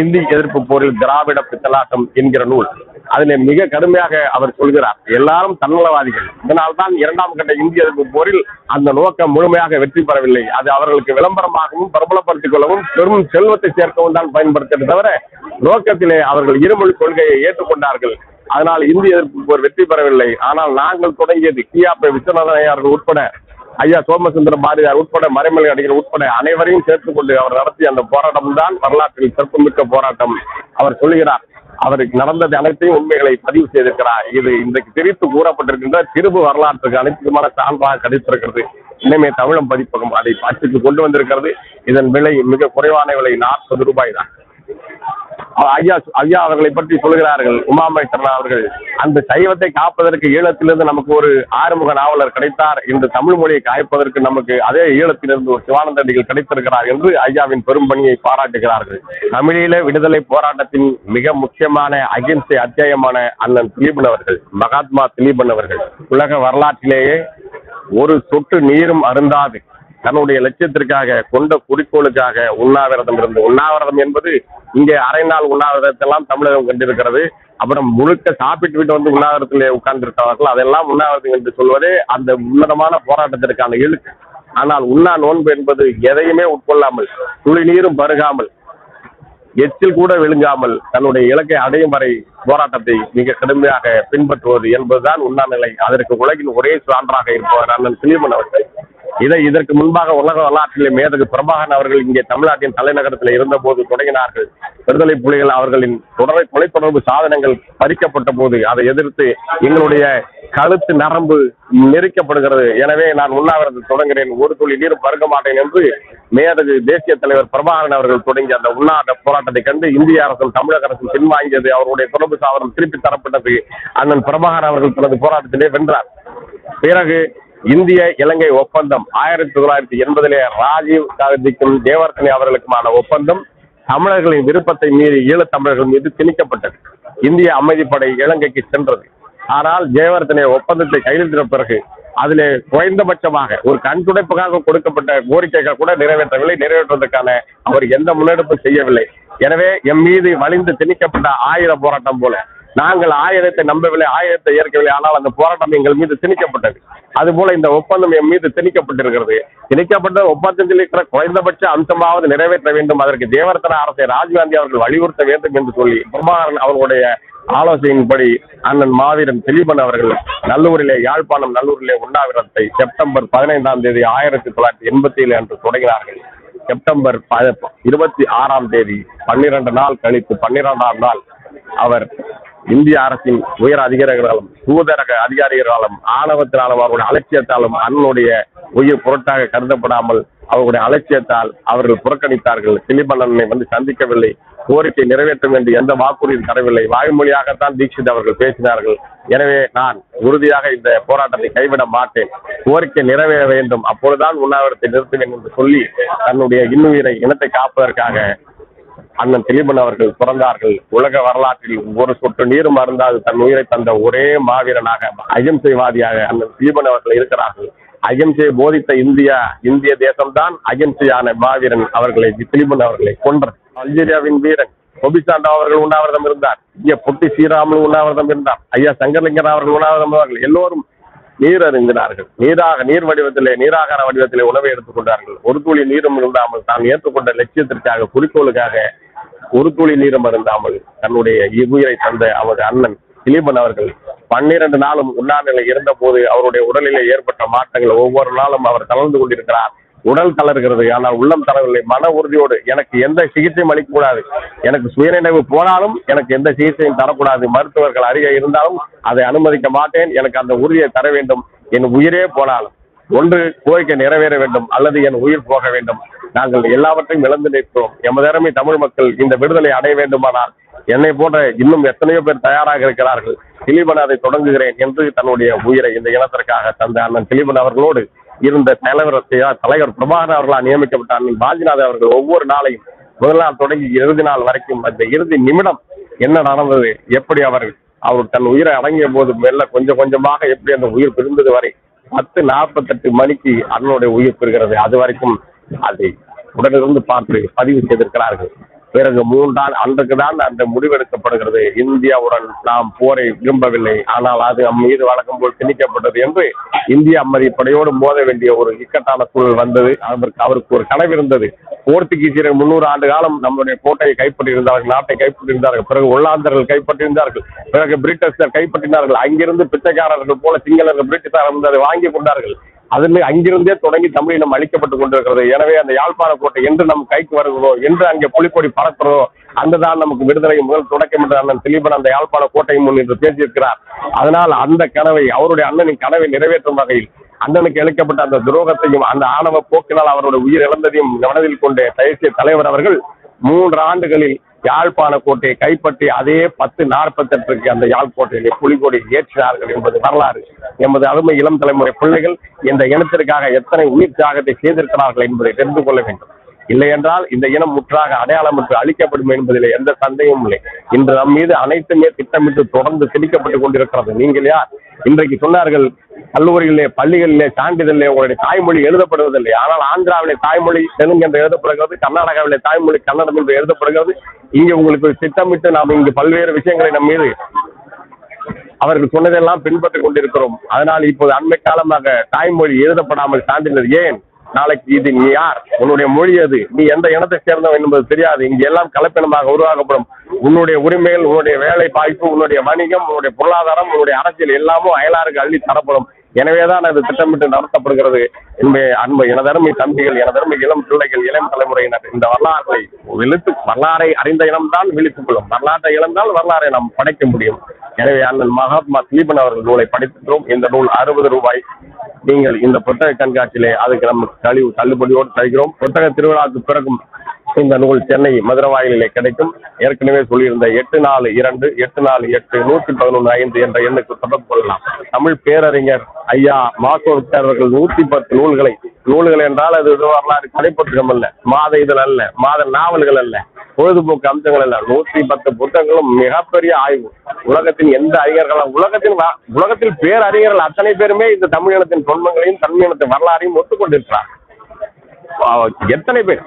இந்தி எதிர்ப்பு போரில் திராவிட பித்தலாட்டம் என்கிற நூல். அதிலே மிக கடுமையாக அவர் சொல்கிறார் எல்லாரும் தன்னலவாதிகள். இதனால்தான் இரண்டாம் கட்ட இந்திய எதிர்ப்பு போரில் அந்த நோக்கம் முழுமையாக வெற்றி பெறவில்லை. அது அவர்களுக்கு விளம்பரமாகவும் பிரபலப்படுத்திக் கொள்ளவும் பெரும் செல்வத்தை சேர்க்கவும் தான் பயன்படுத்தியது தவிர நோக்கத்திலே அவர்கள் இருமொழி கொள்கையை ஏற்றுக்கொண்டார்கள். அதனால் இந்திய எதிர்ப்பு போர் வெற்றி பெறவில்லை. ஆனால் நாங்கள் தொடங்கியது கியாப்பை விஸ்வநாதன் ஐயார்கள் உட்பட ஐயா சோமசுந்தர பாரதியார் உட்பட மறைமலை அடிகள் உட்பட அனைவரையும் சேர்த்துக் கொண்டு அவர் நடத்திய அந்த போராட்டம் தான் வரலாற்றில் சிறப்புமிக்க போராட்டம். அவர் சொல்லுகிறார் அவருக்கு நடந்தது அனைத்தையும் உண்மைகளை பதிவு செய்திருக்கிறார். இது இன்றைக்கு தெரிவித்து கூறப்பட்டிருக்கின்ற திரும்ப வரலாற்றுக்கு அனைத்துமான சான்றாக கிடைத்திருக்கிறது இனிமே தமிழம் பதிப்பகம் அதை அச்சுக்கு கொண்டு வந்திருக்கிறது. இதன் விலை மிக குறைவான விலை நாற்பது ரூபாய் தான். ஐயா ஐயா அவர்களை பற்றி சொல்கிறார்கள் உமாமேஸ்வரன் அவர்கள். அந்த சைவத்தை காப்பதற்கு ஈழத்திலிருந்து நமக்கு ஒரு ஆறுமுக நாவலர் கிடைத்தார் இந்த தமிழ் மொழியை காய்ப்பதற்கு நமக்கு அதே ஈழத்திலிருந்து ஒரு சிவானந்த அடிகள் கிடைத்திருக்கிறார் என்று ஐயாவின் பெரும் பணியை பாராட்டுகிறார்கள். தமிழீழ விடுதலை போராட்டத்தின் மிக முக்கியமான அகிம்சை அத்தியாயமான அண்ணன் திலீபன் அவர்கள் மகாத்மா திலீபன் அவர்கள். உலக வரலாற்றிலேயே ஒரு சொட்டு நீரும் அருந்தாது. தன்னுடைய லட்சியத்திற்காக கொண்ட குறிக்கோளுக்காக உண்ணாவிரதம் இருந்து உண்ணாவிரதம் என்பது இங்கே அரை நாள் உண்ணாவிரதத்தெல்லாம் தமிழகம் கண்டிருக்கிறது. அப்புறம் முழுக்க சாப்பிட்டு விட்டு வந்து உண்ணாவிரதத்திலே உட்கார்ந்திருக்கிறார்கள். அதெல்லாம் உண்ணாவிரதம் என்று சொல்வதே அந்த உன்னதமான போராட்டத்திற்கான இழுக்கு. ஆனால் உண்ணா நோன்பு என்பது எதையுமே உட்கொள்ளாமல் துளி நீரும் பருகாமல் எச்சில் கூட விழுங்காமல் தன்னுடைய இலக்கை அடையும் வரை போராட்டத்தை மிக கடுமையாக பின்பற்றுவது என்பதுதான் உண்ணாநிலை. அதற்கு உலகின் ஒரே சான்றாக இருப்பவர் அண்ணன் சிலிமன் அவர்கள். இதை இதற்கு முன்பாக உலக வரலாற்றிலே மேதகு பிரபாகரன் அவர்கள் இங்கே தமிழ்நாட்டின் தலைநகரத்தில் இருந்த போது தொடங்கினார்கள். விடுதலை புலிகள் அவர்களின் தொடரை தொலைத்தொடர்பு சாதனங்கள் பறிக்கப்பட்ட போது அதை எதிர்த்து எங்களுடைய கழுத்து நரம்பு நெரிக்கப்படுகிறது. எனவே நான் உண்ணாவிரதத்தை தொடங்குகிறேன். ஒரு துளி நீரும் பருக மாட்டேன் என்று மேதகு தேசிய தலைவர் பிரபாகரன் அவர்கள் தொடங்கி அந்த உண்ணாத போராட்டத்தை கண்டு இந்திய அரசும் தமிழக அரசும் பின்வாங்கியது. அவருடைய தொடர்பு சாதனம் திருப்பி தரப்பட்டது. அண்ணன் பிரபாகரன் அவர்கள் தனது போராட்டத்திலே வென்றார். பிறகு இந்திய இலங்கை ஒப்பந்தம். ஆயிரத்தி தொள்ளாயிரத்தி எண்பதிலே ராஜீவ் காந்திக்கும் தேவர்த்தனை அவர்களுக்குமான ஒப்பந்தம் தமிழர்களின் விருப்பத்தை மீறி ஈழத்தமிழர்கள் மீது திணிக்கப்பட்டது. இந்திய அமைதிப்படை இலங்கைக்கு சென்றது. ஆனால் ஜெயவர்த்தனை ஒப்பந்தத்தை கையெழுத்தின பிறகு அதிலே குறைந்தபட்சமாக ஒரு கண் துடைப்புக்காக கொடுக்கப்பட்ட கோரிக்கைகள் கூட நிறைவேற்றவில்லை. நிறைவேற்றுவதற்கான அவர் எந்த முன்னெடுப்பும் செய்யவில்லை. எனவே எம் மீது வலிந்து திணிக்கப்பட்ட ஆயுத போராட்டம் போல நாங்கள் ஆயிரத்தை நம்பவில்லை ஆயிரத்தை ஏற்கவில்லை ஆனால் அந்த போராட்டம் எங்கள் மீது திணிக்கப்பட்டது. அதுபோல இந்த ஒப்பந்தம் என் மீது திணிக்கப்பட்டிருக்கிறது. திணிக்கப்பட்ட ஒப்பந்தத்தில் இருக்கிற குறைந்தபட்ச அம்சமாவது நிறைவேற்ற வேண்டும். அதற்கு தேவரத்தன அரசை ராஜீவ்காந்தி அவர்கள் வலியுறுத்த வேண்டும் என்று சொல்லி பிரபாகரன் அவர்களுடைய ஆலோசனையின்படி அண்ணன் மாவீரன் திலீபன் அவர்கள் நல்லூரிலே யாழ்ப்பாணம் நல்லூரிலே உண்ணாவிரத்தை செப்டம்பர் பதினைந்தாம் தேதி ஆயிரத்தி தொள்ளாயிரத்தி எண்பத்தி ஏழு அன்று தொடங்கினார்கள். செப்டம்பர் ப- இருபத்தி ஆறாம் தேதி பன்னிரண்டு நாள் கழித்து பன்னிரெண்டாம் நாள் அவர் இந்திய அரசின் உயர் அதிகாரிகளாலும் தூதரக அதிகாரிகளாலும் ஆணவத்தினாலும் அவருடைய அலட்சியத்தாலும் அண்ணனுடைய உயிர் பொருட்டாக கருதப்படாமல் அவருடைய அலட்சியத்தால் அவர்கள் புறக்கணித்தார்கள். திலிபலனை வந்து சந்திக்கவில்லை. கோரிக்கை நிறைவேற்றும் என்று எந்த வாக்குறுதியும் தரவில்லை. வாய்மொழியாகத்தான் தீட்சித் அவர்கள் பேசினார்கள். எனவே நான் உறுதியாக இந்த போராட்டத்தை கைவிட மாட்டேன். கோரிக்கை நிறைவேற வேண்டும். அப்பொழுதுதான் உண்ணாவிரத்தை நிறுத்துவேன் என்று சொல்லி தன்னுடைய இன்னுயிரை இனத்தை காப்பதற்காக அண்ணன் திலீபன் அவர்கள் பிறந்தார்கள். உலக வரலாற்றில் ஒரு சொட்டு நீரும் அருந்தாது தன் உயிரை தந்த ஒரே மாவீரனாக அகிம்சைவாதியாக அண்ணன் திலீபன் அவர்கள் இருக்கிறார்கள். அகிம்சையை போதித்த இந்தியா இந்திய தேசம்தான் அகிம்சையான மாவீரன் அவர்களை திலீபன் அவர்களை கொன்றது. அல்ஜீரியாவின் வீரன் ஒபிசாண்டா அவர்கள் உண்ணாவிரதம் இருந்தார். ஐயா பொட்டி ஸ்ரீராமன் உண்ணாவிரதம் இருந்தார். ஐயா சங்கரலிங்கன் அவர்கள் உண்ணாவிரதம் இருந்தார்கள் எல்லோரும் நீர் அருந்தினார்கள் நீராக நீர் வடிவத்திலே நீராகார வடிவத்திலே உணவை எடுத்துக்கொண்டார்கள். ஒரு துளி நீரும் இருந்தாமல் தான் ஏற்றுக்கொண்ட லட்சியத்திற்காக குறிக்கோளுக்காக ஒரு துளி நீரும் அருந்தாமல் தன்னுடைய உயிரை தந்த அவரது அண்ணன் திலீபன் அவர்கள் பன்னிரண்டு நாளும் உண்ணாநிலை இருந்த போது அவருடைய உடலிலே ஏற்பட்ட மாற்றங்கள் ஒவ்வொரு நாளும் அவர் தளர்ந்து கொண்டிருக்கிறார். உடல் தளர்கிறது. ஆனால் உள்ளம் தளரவில்லை. மன உறுதியோடு எனக்கு எந்த சிகிச்சையும் அளிக்கக்கூடாது. எனக்கு சுயநினைவு போனாலும் எனக்கு எந்த சிகிச்சையும் தரக்கூடாது. மருத்துவர்கள் அருகே இருந்தாலும் அதை அனுமதிக்க மாட்டேன். எனக்கு அந்த உறுதியை தர வேண்டும். என் உயிரே போனாலும். ஒன்று கோரிக்கை நிறைவேற வேண்டும். அல்லது என் உயிர் போக வேண்டும். நாங்கள் எல்லாவற்றையும் இழந்து நிற்கிறோம் எமது தமிழ் மக்கள் இந்த விடுதலை அடைய வேண்டுமானால் என்னை போன்ற இன்னும் எத்தனையோ பேர் தயாராக இருக்கிறார்கள். திலீபன் அதை தொடங்குகிறேன் என்று தன்னுடைய உயிரை இந்த இனத்திற்காக தந்த அண்ணன் திலீபன் அவர்களோடு இருந்த தலைவர் தலைவர் பிரபாகர் அவர்களால் நியமிக்கப்பட்டார். பாஜிநாத் அவர்கள் ஒவ்வொரு நாளையும் முதல் நாள் தொடங்கி இறுதி நாள் வரைக்கும் அந்த இறுதி நிமிடம் என்ன நடந்தது? எப்படி அவர் அவர் தன் உயிரை அடங்கிய போது மெல்ல கொஞ்சம் கொஞ்சமாக எப்படி அந்த உயிர் பிரிந்தது வரை பத்து நாற்பத்தெட்டு மணிக்கு அண்ணனுடைய உயிர் பெறுகிறது அது வரைக்கும் அதை உடனிருந்து பார்த்து பதிவு செய்திருக்கிறார்கள். பிறகு மூன்றால் அன்றுக்குதான் அந்த முடிவெடுக்கப்படுகிறது. இந்தியாவுடன் நாம் போரை விரும்பவில்லை. ஆனால் அது நம் மீது வழக்கம் போல் திணிக்கப்பட்டது என்று இந்திய அம்மதி படையோடு மோத வேண்டிய ஒரு இக்கட்டான சூழல் வந்தது. அவருக்கு அவருக்கு ஒரு கனவு இருந்தது. போர்த்துகீசியர்கள் முன்னூறு ஆண்டு காலம் நம்முடைய கோட்டையை கைப்பற்றியிருந்தார்கள் நாட்டை கைப்பற்றியிருந்தார்கள் பிறகு ஒல்லாந்தர்கள் கைப்பற்றியிருந்தார்கள் பிறகு பிரிட்டிஷர் கைப்பற்றினார்கள். அங்கிருந்து பிச்சைக்காரர்கள் போல சிங்களர்கள் பிரிட்டிஷார் வந்து அதை வாங்கி கொண்டார்கள். அதில் அங்கிருந்தே தொடங்கி தமிழினம் அளிக்கப்பட்டு கொண்டிருக்கிறது. எனவே அந்த யாழ்ப்பாண கோட்டை என்று நம் கைக்கு வருகிறதோ என்று அங்கே புலிக்கொடி பறக்கிறதோ அங்குதான் நமக்கு விடுதலை முதல் தொடக்கம் என்று அண்ணன் திலீபன் அந்த யாழ்ப்பாண கோட்டை முன் என்று பேசியிருக்கிறார். அதனால் அந்த கனவை அவருடைய அண்ணனின் கனவை நிறைவேற்றும் வகையில் அண்ணனுக்கு இழைக்கப்பட்ட அந்த துரோகத்தையும் அந்த ஆணவ போக்கினால் அவருடைய உயிர் இழந்ததையும் மனதில் கொண்டு தேசிய தலைவர் அவர்கள் மூன்று ஆண்டுகளில் யாழ்ப்பாண கோட்டையை கைப்பற்றி அதே பத்து நாற்பத்தி எட்டுக்கு அந்த யாழ்கோட்டையிலே புலிகொடி ஏற்றினார்கள் என்பது வரலாறு. எமது அருமை இளம் தலைமுறை பிள்ளைகள் இந்த இனத்திற்காக எத்தனை உயிர் தியாகத்தை செய்திருக்கிறார்கள் என்பதை தெரிந்து கொள்ள வேண்டும். இல்லை என்றால் இந்த இனம் முற்றாக அடையாளமற்று அழிக்கப்படும் என்பதில் எந்த சந்தேகமும் இல்லை. இன்று நம் மீது அனைத்துமே திட்டமிட்டு தொடர்ந்து திணிக்கப்பட்டுக் கொண்டிருக்கிறது. நீங்கள் யார்? இன்றைக்கு சொன்னார்கள் கல்லூரிகளிலே பள்ளிகளிலே சான்றிதழிலே உங்களுடைய தாய்மொழி எழுதப்படுவதில்லை. ஆனால் ஆந்திராவிலே தாய்மொழி தெலுங்கு என்று எழுதப்படுகிறது கர்நாடகாவிலே தாய்மொழி கன்னடம் என்று எழுதப்படுகிறது. இங்கே உங்களுக்கு திட்டமிட்டு நாம் இங்கு பல்வேறு விஷயங்களை நம் மீது அவர்கள் சொன்னதெல்லாம் பின்பற்றிக் கொண்டிருக்கிறோம். அதனால் இப்போது அண்மை காலமாக தாய்மொழி எழுதப்படாமல் சான்றிதழ் ஏன் நாளைக்கு இது நீ யார்? உன்னுடைய மொழி அது நீ எந்த இனத்தை சேர்ந்தவன் என்பது தெரியாது. இங்கு எல்லாம் கலப்பினமாக உருவாக்கப்படும். உன்னுடைய உரிமைகள் உன்னுடைய வேலை வாய்ப்பு உன்னுடைய வணிகம் உன்னுடைய பொருளாதாரம் உன்னுடைய அரசியல் எல்லாமும் அயலாருக்கு அள்ளி தரப்படும். எனவேதான் அது திட்டமிட்டு நடத்தப்படுகிறது. என்பதை அன்பு எனதருமை தம்பிகள் எனதருமை இளம் பிள்ளைகள் இளம் தலைமுறையினர் இந்த வரலாற்றை விழித்து வரலாறை அறிந்த இனம்தான் விழித்துக் கொள்ளும். வரலாற்றை இழந்தால் வரலாறை நாம் படைக்க முடியும். எனவே அண்ணன் மகாத்மா திலீபன் அவர்கள் நூலை படித்திருக்கிறோம். இந்த நூல் அறுபது ரூபாய். நீங்கள் இந்த புத்தக கண்காட்சியிலே அதுக்கு நம்ம கழிவு தள்ளுபடியோடு தருகிறோம். புத்தக திருவிழாவுக்கு பிறகும் இந்த நூல் சென்னை மதுரவாயிலே கிடைக்கும். ஏற்கனவே சொல்லியிருந்த எட்டு நாலு இரண்டு எட்டு நாலு எட்டு நூற்றி பதினொன்று ஐந்து என்ற எண்ணுக்கு தொடர்பு கொள்ளலாம். தமிழ் பேரறிஞர் ஐயா மாசோ அவர்கள் நூத்தி பத்து நூல்களை நூல்கள் என்றால் அது வரலாறு கடைப்பத்திரம் அல்ல. மாத இதழ் அல்ல மாத நாவல்கள் அல்ல பொழுதுபோக்கு அம்சங்கள் அல்ல. நூற்றி பத்து புத்தகங்களும் மிகப்பெரிய ஆய்வு. உலகத்தின் எந்த அறிஞர்களும் உலகத்தின் உலகத்தில் பேரறிஞர்கள் அத்தனை பேருமே இந்த தமிழினத்தின் தொன்மங்களையும் தமிழினத்தின் வரலாறையும் ஒத்துக்கொண்டிருக்கிறார் எத்தனை பேர்?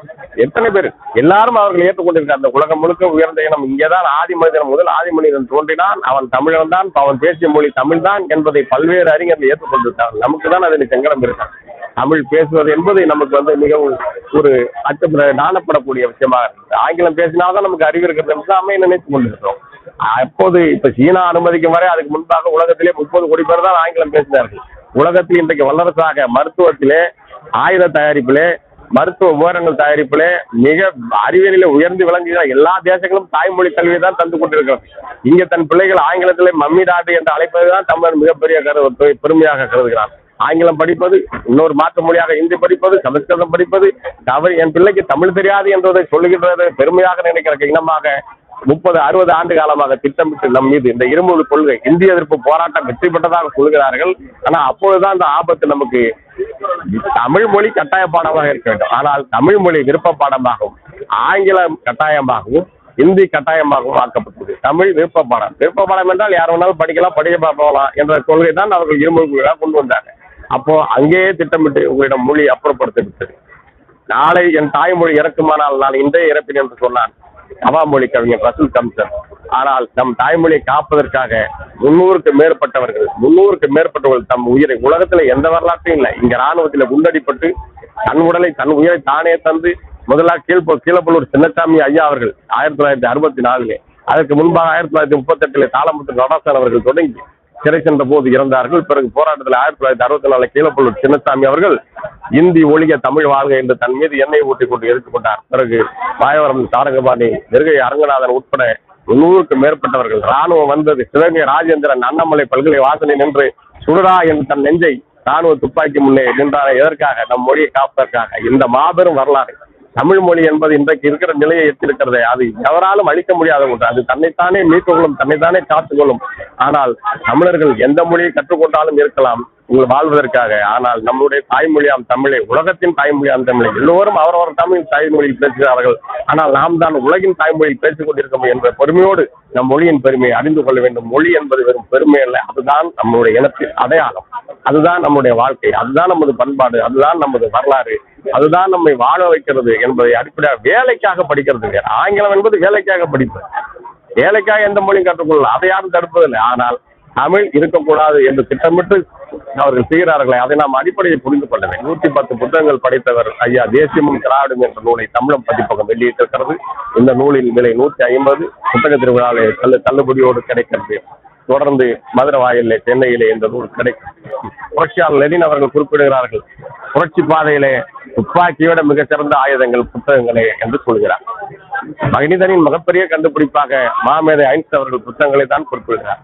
எத்தனை பேர்? எல்லாரும் அவர்கள் ஏற்றுக்கொண்டிருக்கார் அந்த உலகம் முழுக்க உயர்ந்த இனம் இங்கேதான் ஆதி மனிதன் முதல் ஆதி மனிதன் தோன்றினான். அவன் தமிழன் தான் அவன் பேசிய மொழி தமிழ் தான் என்பதை பல்வேறு அறிஞர்கள் ஏற்றுக்கொண்டிருக்காங்க நமக்கு தான் அதில் சங்கடம் இருக்கான் தமிழ் பேசுவது என்பது நமக்கு வந்து மிகவும் ஒரு அச்சப்பட நாணப்படக்கூடிய விஷயமாக இருக்குது ஆங்கிலம் பேசினால்தான் நமக்கு அறிவு இருக்கிறது என்று நாமே நினைத்து கொண்டிருக்கிறோம். அப்போது இப்ப சீனா அனுமதிக்கும் வரை அதுக்கு முன்பாக உலகத்திலே முப்பது கோடி பேர் தான் ஆங்கிலம் பேசினார்கள். உலகத்தில் இன்றைக்கு வல்லரசாக மருத்துவத்திலே ஆயுத தயாரிப்பிலே மருத்துவ உபகரணங்கள் தயாரிப்பிலே மிக அறிவியலிலே உயர்ந்து விளங்குகிற எல்லா தேசங்களும் தாய்மொழி கல்வியை தான் தந்து கொண்டிருக்கிறது இங்க தன் பிள்ளைகள் ஆங்கிலத்திலே மம்மி டாட்டு என்று அழைப்பதுதான் தமிழர் மிகப்பெரிய கரு பெருமையாக கருதுகிறான் ஆங்கிலம் படிப்பது இன்னொரு மாற்று மொழியாக இந்தி படிப்பது சமஸ்கிருதம் படிப்பது தவறு என் பிள்ளைக்கு தமிழ் தெரியாது என்பதை சொல்லுகின்றது பெருமையாக நினைக்கிற இனமாக முப்பது அறுபது ஆண்டு காலமாக திட்டமிட்டு நம் மீது இந்த இருமொழி கொள்கை இந்திய எதிர்ப்பு போராட்டம் வெற்றி பெற்றதாக சொல்கிறார்கள். ஆனா அப்பொழுதுதான் இந்த ஆபத்து நமக்கு தமிழ் மொழி கட்டாய பாடமாக இருக்க வேண்டும். ஆனால் தமிழ் மொழி விருப்ப பாடமாகவும் ஆங்கிலம் கட்டாயமாகவும் இந்தி கட்டாயமாகவும் ஆக்கப்பட்டது தமிழ் விருப்ப பாடம் விருப்ப பாடம் என்றால் யார் வேணாலும் படிக்கலாம் படிக்க போகலாம் என்ற கொள்கை தான் அவர்கள் இருமொழி கொள்கையாக கொண்டு வந்தாங்க அப்போ அங்கேயே திட்டமிட்டு உங்களிடம் மொழி அப்புறப்படுத்தி விட்டது நாளை என் தாய்மொழி இறக்குமானால் நான் இன்றே இறப்பேன் என்று சொன்னான். நவாமொழி கவிஞர் ரசூல் கம்சர் ஆனால் நம் தாய்மொழியை காப்பதற்காக முன்னூறுக்கு மேற்பட்டவர்கள் முன்னூறுக்கு மேற்பட்டவர்கள் தம் உயிரை உலகத்துல எந்த வரலாற்றையும் இல்லை. இங்க ராணுவத்துல குண்டடிப்பட்டு தன் உடலை தன் உயிரை தானே தந்து முதலாக கீழ்போ கீழப்பள்ளூர் சின்னசாமி ஐயா அவர்கள் ஆயிரத்தி தொள்ளாயிரத்தி அறுபத்தி நாலுல. அதற்கு முன்பாக ஆயிரத்தி தொள்ளாயிரத்தி முப்பத்தெட்டுல தாளமுத்து நடராசன் அவர்கள் தொடங்கி சிறை சென்ற போது இறந்தார்கள். பிறகு போராட்டத்தில் ஆயிரத்தி தொள்ளாயிரத்தி அறுபத்தி நாலு கீழப்பள்ளூர் சின்னசாமி அவர்கள் இந்தி ஒழிய தமிழ் வாழ்க என்று தன் மீது எண்ணெய் ஊட்டி கொண்டு எரித்துக் கொண்டார். பிறகு மாயவரம் சாரங்கபாணி நெருகை அரங்கநாதன் உட்பட முன்னூறுக்கு மேற்பட்டவர்கள் ராணுவம் வந்தது. சிவகங்கை ராஜேந்திரன் அண்ணாமலை பல்கலை வாசனை நின்று சுடுரா என்று தன் நெஞ்சை ராணுவ துப்பாக்கி முன்னே நின்றார் எதற்காக? நம் மொழியை காப்பதற்காக. இந்த மாபெரும் வரலாறு. தமிழ் மொழி என்பது இன்றைக்கு இருக்கிற நிலையை எட்டிருக்கிறதே அது எவராலும் அழிக்க முடியாத ஒன்று. அது தன்னைத்தானே மீட்டுக்கொள்ளும் தன்னைத்தானே காத்துக்கொள்ளும் ஆனால் தமிழர்கள் எந்த மொழியை கற்றுக்கொண்டாலும் இருக்கலாம். உங்கள் வாழ்வதற்காக. ஆனால் நம்முடைய தாய்மொழியாம் தமிழை உலகத்தின் தாய்மொழியாம் தமிழை எல்லோரும் அவரவர் தமிழ் தாய்மொழியில் பேசுகிறார்கள். ஆனால் நாம் தான் உலகின் தாய்மொழியில் பேசிக் கொண்டிருக்கோம் என்ற பெருமையோடு நம் மொழியின் பெருமையை அறிந்து கொள்ள வேண்டும். மொழி என்பது வெறும் பெருமை அல்ல அதுதான் நம்முடைய இனத்தின் அடையாளம். அதுதான் நம்முடைய வாழ்க்கை அதுதான் நமது பண்பாடு அதுதான் நமது வரலாறு அதுதான் நம்மை வாழ வைக்கிறது என்பதை அடிப்படையாக வேலைக்காக படிக்கிறது ஆங்கிலம் என்பது வேலைக்காக படிப்பது வேலைக்காக எந்த மொழியும் கற்றுக்கொள்ளலாம் அதை யாரும் தடுப்பதில்லை. ஆனால் தமிழ் இருக்கக்கூடாது என்று திட்டமிட்டு அவர்கள் செய்கிறார்களே அதை நாம் அடிப்படையை புரிந்து கொள்ள வேண்டும். பத்து புத்தகங்கள் படைத்தவர் ஐயா தேசியமும் திராவிடும் என்ற நூலை தமிழம் பதிப்பகம் வெளியிட்டிருக்கிறது. இந்த நூலின் விலை நூத்தி ஐம்பது. புத்தக திருவிழாவில் தள்ளு தள்ளுபடியோடு கிடைக்கிறது. தொடர்ந்து மதுரை வாயிலே சென்னையிலே இந்த நூல் கிடைக்கும். புரட்சியாளர் லெனின் அவர்கள் குறிப்பிடுகிறார்கள் புரட்சி பாதையிலே துப்பாக்கியோட மிகச்சிறந்த ஆயுதங்கள் புத்தகங்களே என்று சொல்கிறார். மனிதனின் மிகப்பெரிய கண்டுபிடிப்பாக மாமேதை ஐன்ஸ் அவர்கள் புத்தகங்களை தான் குறிப்பிடுகிறார்.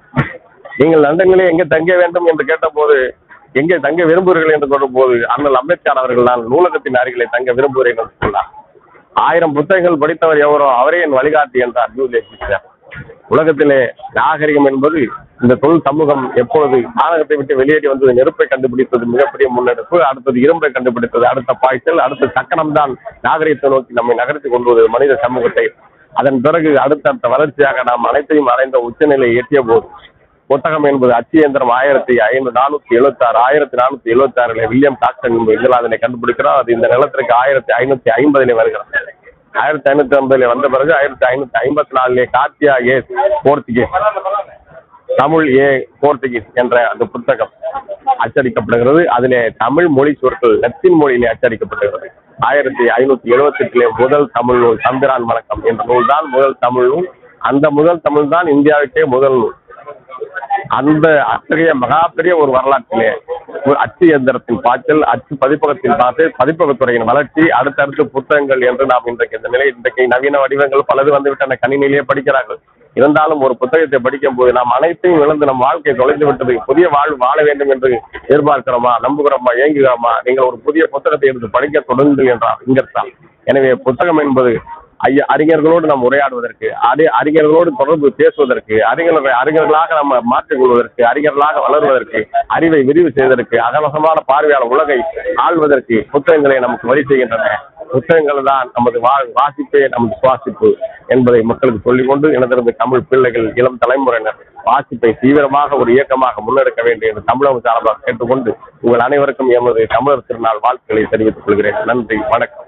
நீங்கள் லண்டனிலே எங்கே தங்க வேண்டும் என்று கேட்டபோது எங்கே தங்க விரும்புகிறீர்கள் என்று கூறும்போது அண்ணல் அம்பேத்கர் அவர்கள் நான் நூலகத்தின் அருகிலே தங்க விரும்புகிறேன் என்று சொன்னார். ஆயிரம் புத்தகங்கள் படித்தவர் எவரோ அவரே என் வழிகாட்டி என்றார் ஜூலியஸ் உலகத்திலே நாகரிகம் என்பது இந்த தொழில் சமூகம் எப்பொழுது நாடகத்தை விட்டு வெளியேறி வந்தது நெருப்பை கண்டுபிடித்தது மிகப்பெரிய முன்னெடுப்பு அடுத்தது இரும்பை கண்டுபிடித்தது அடுத்த பாய்ச்சல் அடுத்த சக்கரம் தான் நாகரிகத்தை நோக்கி நம்மை நகர்த்தி கொண்டு மனித சமூகத்தை. அதன் பிறகு அடுத்தடுத்த வளர்ச்சியாக நாம் அனைத்தையும் அடைந்த உச்சநிலை எட்டிய போது புத்தகம் என்பது அச்சு இயந்திரம் ஆயிரத்தி ஐநூறு நானூத்தி எழுபத்தாறு ஆயிரத்தி நானூத்தி எழுபத்தி ஆறுல வில்லியம் டாக்டன் என்பது இங்கிலாந்தினை கண்டுபிடிக்கிறோம் அது இந்த நிலத்திற்கு ஆயிரத்தி ஐநூத்தி ஐம்பதுல வருகிறது. ஆயிரத்தி ஐநூத்தி ஐம்பதுல வந்த பிறகு ஆயிரத்தி ஐநூத்தி ஐம்பத்தி நாலுல கார்த்தியா ஏ போர்த்துகீஸ் தமிழ் ஏ போர்த்துகீஸ் என்ற அந்த புத்தகம் அச்சடிக்கப்படுகிறது. அதிலே தமிழ் மொழி சொற்கள் லத்தீன் மொழியிலே அச்சடிக்கப்படுகிறது. ஆயிரத்தி ஐநூத்தி எழுபத்தி எட்டுல முதல் தமிழ் நூல் சந்திரான் வணக்கம் என்ற நூல் தான் முதல் தமிழ் நூல். அந்த முதல் தமிழ் தான் இந்தியாவுக்கே முதல் நூல். அந்த அத்தகைய மகாபெரிய ஒரு வரலாற்றிலே ஒரு அச்சு இயந்திரத்தின் பாய்ச்சல் அச்சு பதிப்பகத்தின் பார்த்து பதிப்பகத்துறையின் வளர்ச்சி அடுத்தடுத்து புத்தகங்கள் என்று நாம் இன்றைக்கு இந்த நிலை இன்றைக்கு நவீன வடிவங்கள் பலது வந்துவிட்டன கணினியிலேயே படிக்கிறார்கள். இருந்தாலும் ஒரு புத்தகத்தை படிக்கும் போது நாம் அனைத்தையும் இழந்து நம் வாழ்க்கை தொலைந்து விட்டது. புதிய வாழ்வு வாழ வேண்டும் என்று எதிர்பார்க்கிறோமா? நம்புகிறோமா? ஏங்குகிறோமா? நீங்கள் ஒரு புதிய புத்தகத்தை எடுத்து படிக்க தொடங்குங்கள் என்றார் இங்கர்தான். எனவே புத்தகம் என்பது ஐயா அறிஞர்களோடு நாம் உரையாடுவதற்கு அறி அறிஞர்களோடு தொடர்பு பேசுவதற்கு அறிஞர்கள் அறிஞர்களாக நம்ம மாற்றிக்கொள்வதற்கு அறிஞர்களாக வளர்வதற்கு அறிவை விரிவு செய்வதற்கு அகலகமான பார்வையாளர் உலகை ஆள்வதற்கு புத்தகங்களை நமக்கு வழி செய்கின்றன. புத்தகங்கள் தான் நமது வா வாசிப்பே நமது சுவாசிப்பு என்பதை மக்களுக்கு சொல்லிக்கொண்டு எனதிருந்து தமிழ் பிள்ளைகள் இளம் தலைமுறையினர் வாசிப்பை தீவிரமாக ஒரு இயக்கமாக முன்னெடுக்க வேண்டும் என்று தமிழகம் சார்பாக கேட்டுக்கொண்டு உங்கள் அனைவருக்கும் எமது தமிழர் திருநாள் வாழ்த்துக்களை தெரிவித்துக் கொள்கிறேன். நன்றி வணக்கம்.